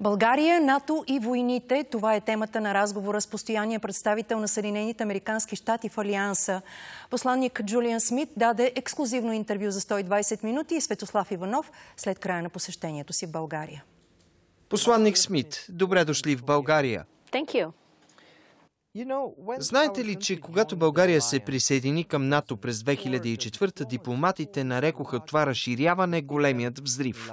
България, НАТО и войните. Това е темата на разговора с постоянния представител на Съединените Американски щати в Алианса. Посланник Джулиан Смит даде ексклюзивно интервю за 120 минути и Светослав Иванов след края на посещението си в България. Посланник Смит, добре дошли в България. Знаете ли, че когато България се присъедини към НАТО през 2004, дипломатите нарекоха това разширяване големият взрив?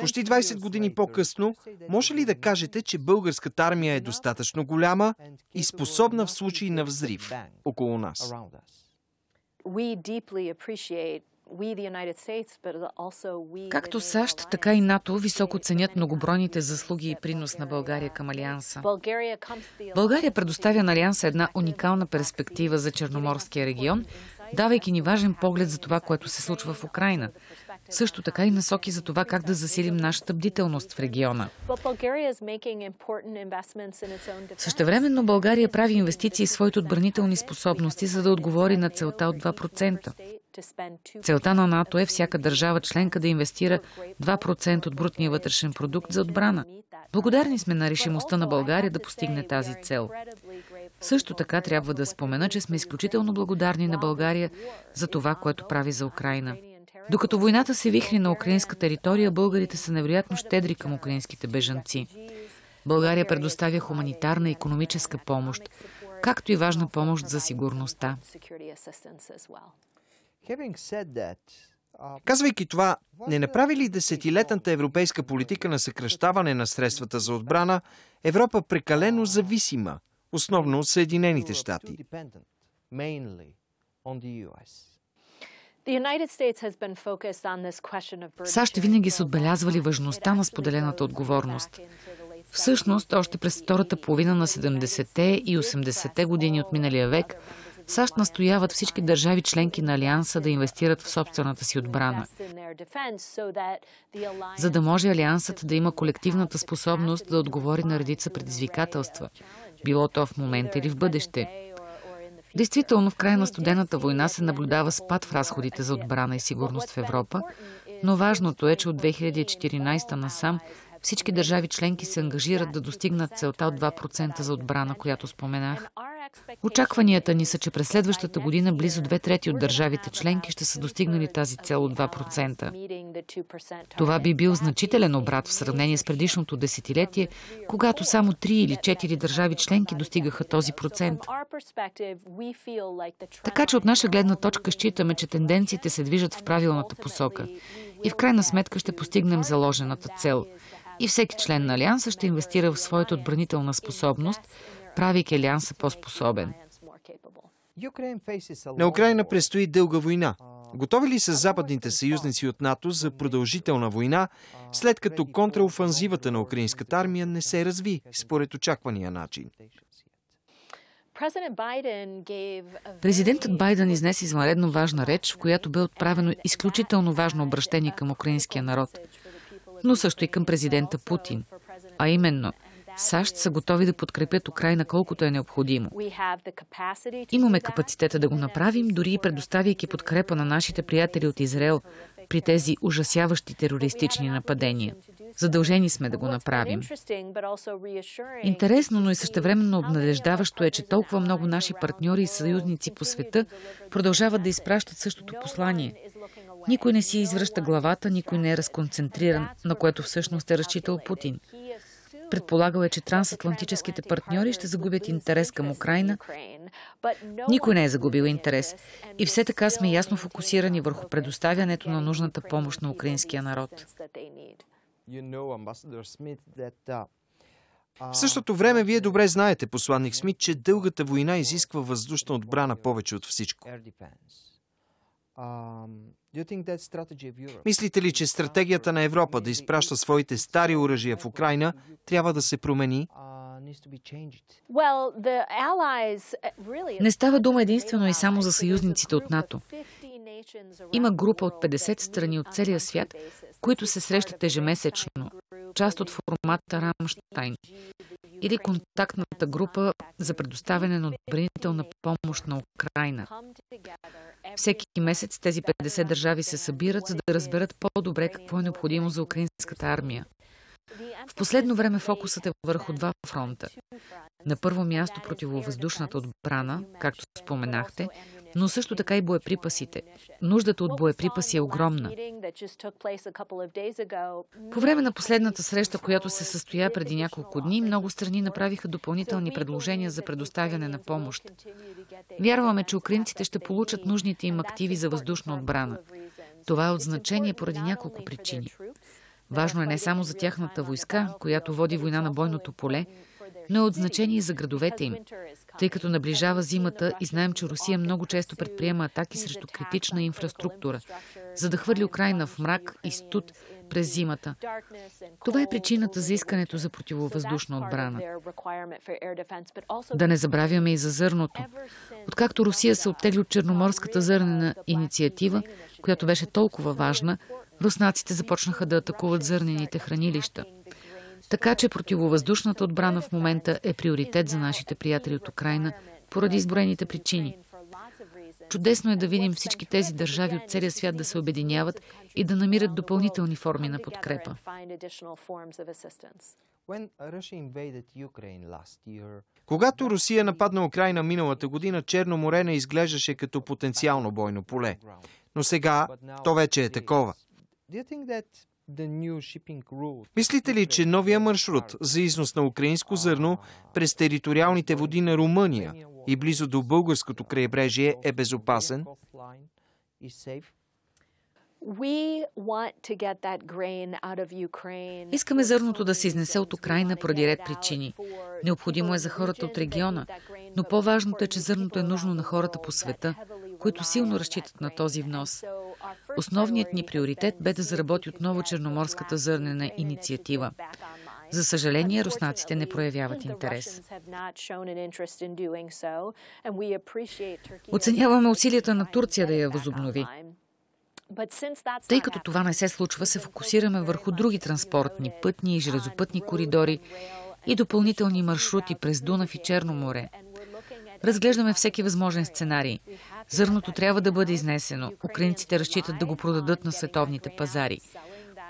Почти 20 години по-късно, може ли да кажете, че българската армия е достатъчно голяма и способна в случай на взрив около нас? Както САЩ, така и НАТО високо ценят многобройните заслуги и принос на България към Алианса. България предоставя на Алианса една уникална перспектива за Черноморския регион, давайки ни важен поглед за това, което се случва в Украина. Също така и насоки за това как да засилим нашата бдителност в региона. Същевременно България прави инвестиции в своите отбранителни способности, за да отговори на целта от 2%. Целта на НАТО е всяка държава членка да инвестира 2% от брутния вътрешен продукт за отбрана. Благодарни сме на решимостта на България да постигне тази цел. Също така трябва да спомена, че сме изключително благодарни на България за това, което прави за Украина. Докато войната се вихри на украинска територия, българите са невероятно щедри към украинските бежанци. България предоставя хуманитарна и економическа помощ, както и важна помощ за сигурността. Казвайки това, не направи ли десетилетната европейска политика на съкръщаване на средствата за отбрана Европа прекалено зависима, основно от Съединените щати? САЩ винаги са отбелязвали важността на споделената отговорност. Всъщност, още през втората половина на 70-те и 80-те години от миналия век, САЩ настояват всички държави членки на Алианса да инвестират в собствената си отбрана, за да може Алиансът да има колективната способност да отговори на редица предизвикателства, било то в момента или в бъдеще. Действително, в края на студената война се наблюдава спад в разходите за отбрана и сигурност в Европа, но важното е, че от 2014 насам всички държави членки се ангажират да достигнат целта от 2% за отбрана, която споменах. Очакванията ни са, че през следващата година близо две трети от държавите членки ще са достигнали тази цел от 2%. Това би бил значителен обрат в сравнение с предишното десетилетие, когато само 3 или 4 държави членки достигаха този процент. Така че от наша гледна точка считаме, че тенденциите се движат в правилната посока и в крайна сметка ще постигнем заложената цел. И всеки член на Алианса ще инвестира в своята отбранителна способност, правейки Алианса по-способен. На Украина предстои дълга война. Готови ли са западните съюзници от НАТО за продължителна война, след като контраофанзивата на украинската армия не се разви според очаквания начин? Президентът Байден изнесе извънредно важна реч, в която бе отправено изключително важно обращение към украинския народ, но също и към президента Путин, а именно – САЩ са готови да подкрепят Украина колкото е необходимо. Имаме капацитета да го направим, дори и предоставяйки подкрепа на нашите приятели от Израел при тези ужасяващи терористични нападения. Задължени сме да го направим. Интересно, но и същевременно обнадеждаващо е, че толкова много наши партньори и съюзници по света продължават да изпращат същото послание. Никой не си извръща главата, никой не е разконцентриран, на което всъщност е разчитал Путин. Предполагал е, че трансатлантическите партньори ще загубят интерес към Украина. Никой не е загубил интерес. И все така сме ясно фокусирани върху предоставянето на нужната помощ на украинския народ. В същото време вие добре знаете, посланник Смит, че дългата война изисква въздушна отбрана повече от всичко. Мислите ли, че стратегията на Европа да изпраща своите стари оръжия в Украина трябва да се промени? Не става дума единствено и само за съюзниците от НАТО. Има група от 50 страни от целия свят, които се срещат ежемесечно, част от формата Рамштайн. Или контактната група за предоставяне на отбранителна помощ на Украина. Всеки месец тези 50 държави се събират, за да разберат по-добре какво е необходимо за украинската армия. В последно време фокусът е върху два фронта. На първо място противовъздушната отбрана, както споменахте, но също така и боеприпасите. Нуждата от боеприпаси е огромна. По време на последната среща, която се състоя преди няколко дни, много страни направиха допълнителни предложения за предоставяне на помощ. Вярваме, че украинците ще получат нужните им активи за въздушна отбрана. Това е от значение поради няколко причини. Важно е не само за тяхната войска, която води война на бойното поле, но е от значение за градовете им, тъй като наближава зимата и знаем, че Русия много често предприема атаки срещу критична инфраструктура, за да хвърли Украина в мрак и студ през зимата. Това е причината за искането за противовъздушна отбрана. Да не забравяме и за зърното. Откакто Русия се оттегли от Черноморската зърнена инициатива, която беше толкова важна, руснаците започнаха да атакуват зърнените хранилища. Така че противовъздушната отбрана в момента е приоритет за нашите приятели от Украина поради изброените причини. Чудесно е да видим всички тези държави от целия свят да се обединяват и да намират допълнителни форми на подкрепа. Когато Русия нападна Украина миналата година, Черно море не изглеждаше като потенциално бойно поле. Но сега то вече е такова. Мислите ли, че новия маршрут за износ на украинско зърно през териториалните води на Румъния и близо до българското крайбрежие е безопасен? Искаме зърното да се изнесе от Украина поради ред причини. Необходимо е за хората от региона, но по-важното е, че зърното е нужно на хората по света, които силно разчитат на този внос. Основният ни приоритет бе да заработи отново Черноморската зърнена инициатива. За съжаление, руснаците не проявяват интерес. Оценяваме усилията на Турция да я възобнови. Тъй като това не се случва, се фокусираме върху други транспортни, пътни и железопътни коридори и допълнителни маршрути през Дунав и Черно море. Разглеждаме всеки възможен сценарий. Зърното трябва да бъде изнесено. Украинците разчитат да го продадат на световните пазари.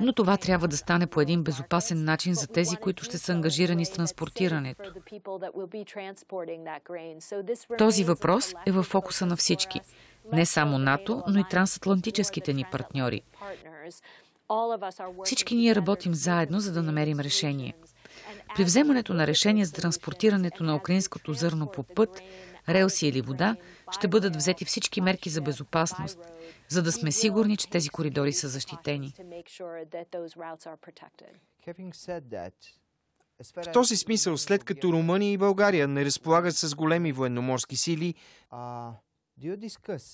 Но това трябва да стане по един безопасен начин за тези, които ще са ангажирани с транспортирането. Този въпрос е в фокуса на всички. Не само НАТО, но и трансатлантическите ни партньори. Всички ние работим заедно, за да намерим решение. При вземането на решение за транспортирането на украинското зърно по път, релси или вода, ще бъдат взети всички мерки за безопасност, за да сме сигурни, че тези коридори са защитени. В този смисъл, след като Румъния и България не разполагат с големи военноморски сили,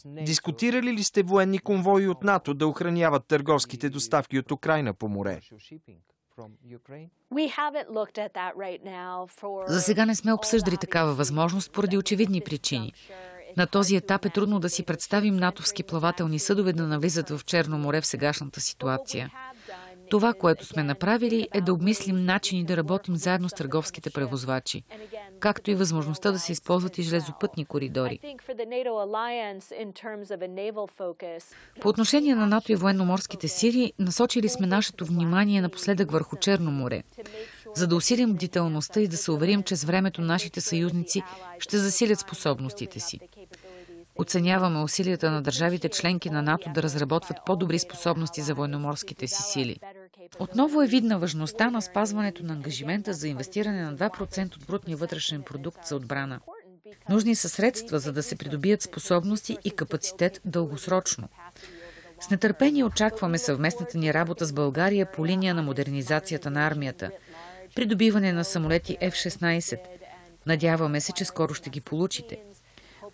дискутирали ли сте военни конвои от НАТО да охраняват търговските доставки от Украина по море? За сега не сме обсъждали такава възможност поради очевидни причини. На този етап е трудно да си представим натовски плавателни съдове да навлизат в Черно море в сегашната ситуация. Това, което сме направили, е да обмислим начини да работим заедно с търговските превозвачи, както и възможността да се използват и железопътни коридори. По отношение на НАТО и военноморските сили, насочили сме нашето внимание напоследък върху Черно море, за да усилим бдителността и да се уверим, че с времето нашите съюзници ще засилят способностите си. Оценяваме усилията на държавите членки на НАТО да разработват по-добри способности за военноморските си сили. Отново е видна важността на спазването на ангажимента за инвестиране на 2% от брутния вътрешен продукт за отбрана. Нужни са средства, за да се придобият способности и капацитет дългосрочно. С нетърпение очакваме съвместната ни работа с България по линия на модернизацията на армията, придобиване на самолети F-16. Надяваме се, че скоро ще ги получите.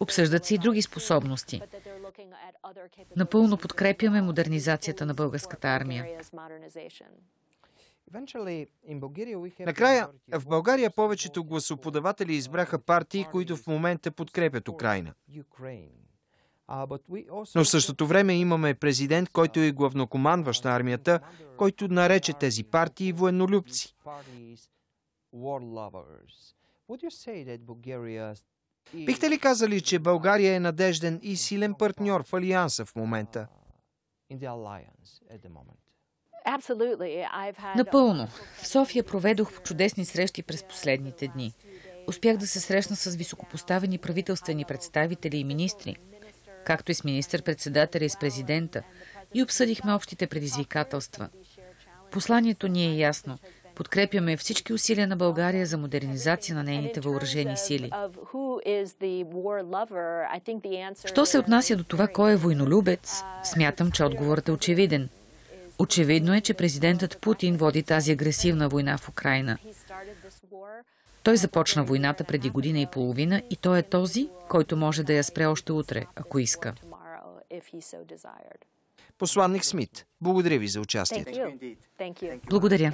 Обсъждат се и други способности. Напълно подкрепяме модернизацията на българската армия. Накрая, в България повечето гласоподаватели избраха партии, които в момента подкрепят Украина. Но в същото време имаме президент, който е главнокомандващ на армията, който нарече тези партии военнолюбци. Бихте ли казали, че България е надежден и силен партньор в Алианса в момента? Напълно. В София проведох чудесни срещи през последните дни. Успях да се срещна с високопоставени правителствени представители и министри, както и с министър-председателя и с президента, и обсъдихме общите предизвикателства. Посланието ни е ясно. Подкрепяме всички усилия на България за модернизация на нейните въоръжени сили. Що се отнася до това кой е войнолюбец, смятам, че отговорът е очевиден. Очевидно е, че президентът Путин води тази агресивна война в Украина. Той започна войната преди година и половина и той е този, който може да я спре още утре, ако иска. Посланник Смит, благодаря ви за участието. Благодаря.